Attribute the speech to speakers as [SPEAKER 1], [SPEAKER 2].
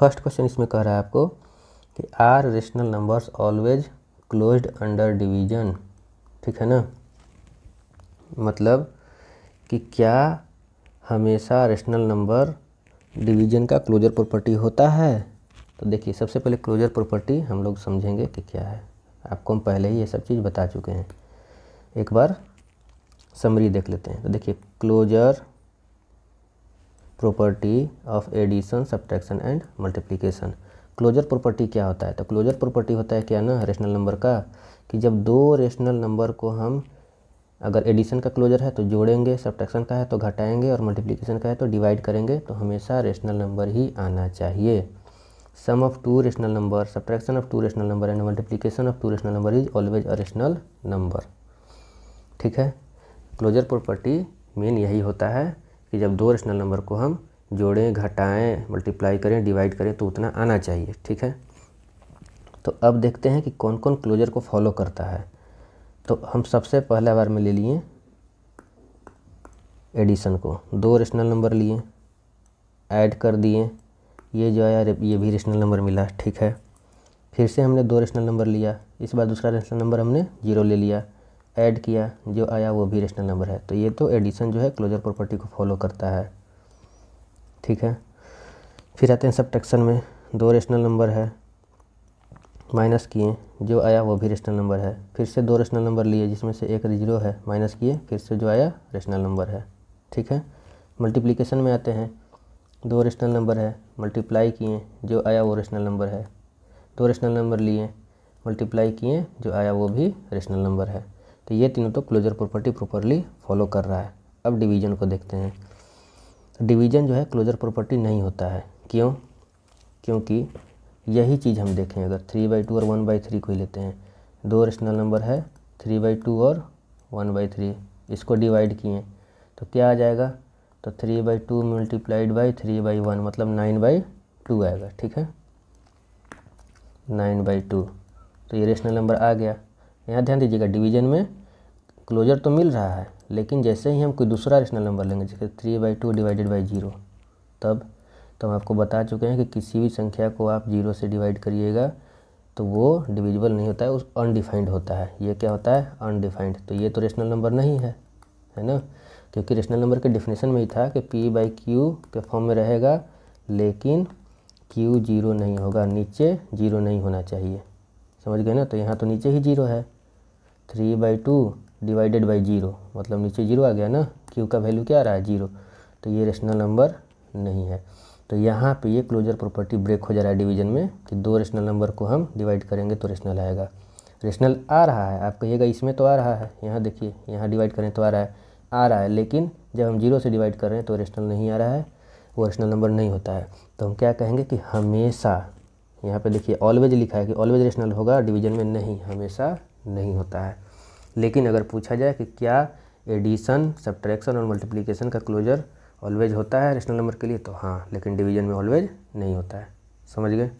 [SPEAKER 1] First question इसमें कह रहा है आपको कि are rational numbers always closed under division, ठीक है ना? मतलब कि क्या हमेशा रेशनल नंबर डिवीज़न का क्लोजर प्रॉपर्टी होता है? तो देखिए, सबसे पहले क्लोजर प्रॉपर्टी हम लोग समझेंगे कि क्या है। आपको हम पहले ही ये सब चीज़ बता चुके हैं। एक बार समरी देख लेते हैं। तो देखिए, closure property of addition subtraction and multiplication closure property क्या होता है? तो क्लोजर प्रॉपर्टी होता है क्या ना? रेशनल नंबर का। कि जब दो रेशनल नंबर को हम अगर एडिशन का क्लोजर है तो जोड़ेंगे सब्ट्रैक्शन का है तो घटाएँगे और मल्टीप्लिकेशन का है तो डिवाइड करेंगे तो हमेशा रेशनल नंबर ही आना चाहिए। Sum of two rational number subtraction of two rational number and multiplication of two rational number is always a rational number ठीक है? क्लोजर प्रॉपर्टी मेन यही होता है। कि जब दो रेशनल नंबर को हम जोड़ें, घटाएँ मल्टीप्लाई करें डिवाइड करें तो उतना आना चाहिए, ठीक है? तो अब देखते हैं कि कौन कौन क्लोजर को फॉलो करता है। तो हम सबसे पहला बार में ले लिए एडिशन को। दो रेशनल नंबर लिए ऐड कर दिए। ये जो आया ये भी रेशनल नंबर मिला, ठीक है? फिर से हमने दो रेशनल नंबर लिया। इस बार दूसरा रेशनल नंबर हमने ज़ीरो ले लिया। ऐड किया, जो आया वो भी रेशनल नंबर है। तो ये तो एडिशन जो है क्लोजर प्रॉपर्टी को फॉलो करता है। ठीक है? फिर आते हैं सब्ट्रैक्शन में। दो रेशनल नंबर है माइनस किए, जो आया वो भी रेशनल नंबर है। फिर से दो रेशनल नंबर लिए, जिसमें से एक ज़ीरो है माइनस किए, फिर से जो आया रेशनल नंबर है। ठीक है? मल्टीप्लिकेशन में आते हैं। दो रेशनल नंबर है मल्टीप्लाई किए, जो आया वो रेशनल नंबर है। दो रेशनल नंबर लिए मल्टीप्लाई किए, जो आया वो भी रेशनल नंबर है। तो ये तीनों तो क्लोजर प्रॉपर्टी प्रॉपरली फॉलो कर रहा है। अब डिवीज़न को देखते हैं। डिवीज़न जो है क्लोजर प्रॉपर्टी नहीं होता है। क्यों? क्योंकि यही चीज़ हम देखें। अगर थ्री बाई टू और वन बाई थ्री को ही लेते हैं, दो रेशनल नंबर है थ्री बाई टू और वन बाई थ्री इसको डिवाइड किए तो क्या आ जाएगा? तो three by two multiplied by three by one मतलब नाइन बाई टू आएगा, ठीक है? नाइन बाई टू तो ये रेशनल नंबर आ गया। यहाँ ध्यान दीजिएगा डिवीज़न में क्लोजर तो मिल रहा है, लेकिन जैसे ही हम कोई दूसरा रेशनल नंबर लेंगे, जैसे three by two divided by zero तब तो हम आपको बता चुके हैं कि किसी भी संख्या को आप ज़ीरो से डिवाइड करिएगा तो वो डिविजिबल नहीं होता है, उस अनडिफाइंड होता है। ये क्या होता है? अनडिफाइंड तो ये तो रेशनल नंबर नहीं है है ना? क्योंकि रेशनल नंबर के डिफिनेशन में ही था कि पी बाई क्यू के फॉर्म में रहेगा, लेकिन क्यू ज़ीरो नहीं होगा, नीचे ज़ीरो नहीं होना चाहिए। समझ गए ना? तो यहाँ तो नीचे ही ज़ीरो है। Three by two divided by zero मतलब नीचे ज़ीरो आ गया ना क्यू का वैल्यू क्या आ रहा है? ज़ीरो तो ये रेशनल नंबर नहीं है। तो यहाँ पे ये क्लोजर प्रॉपर्टी ब्रेक हो जा रहा है डिवीज़न में, कि दो रेशनल नंबर को हम डिवाइड करेंगे तो रेशनल आएगा। रेशनल आ रहा है, आप कहिएगा इसमें तो आ रहा है। यहाँ देखिए, यहाँ डिवाइड करें तो आ रहा है। आ रहा है, लेकिन जब हम ज़ीरो से डिवाइड कर रहे हैं तो रेशनल नहीं आ रहा है, वो रेशनल नंबर नहीं होता है। तो हम क्या कहेंगे कि हमेशा, यहाँ पे देखिए ऑलवेज लिखा है कि ऑलवेज रेशनल होगा डिवीज़न में नहीं, हमेशा नहीं होता है। लेकिन अगर पूछा जाए कि क्या एडिशन, सब्ट्रैक्शन और मल्टीप्लिकेशन का क्लोजर ऑलवेज होता है रेशनल नंबर के लिए तो हाँ लेकिन डिवीज़न में ऑलवेज नहीं होता है। समझ गए?